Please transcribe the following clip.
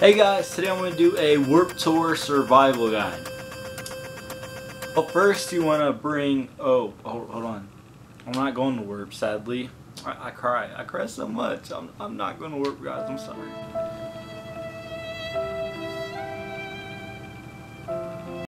Hey guys, today I'm going to do a Warped Tour survival guide. But first you want to bring, oh, hold, hold on. I'm not going to Warp, sadly. I, I cry. I cry so much. I'm, I'm not going to Warp, guys. I'm sorry.